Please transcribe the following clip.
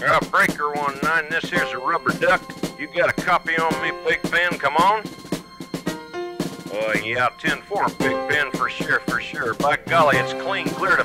Uh, Breaker 19, this here's a rubber duck. You got a copy on me, Pig Pen? Come on. Oh, yeah, 10-4, Pig Pen, for sure, for sure. By golly, it's clean clear to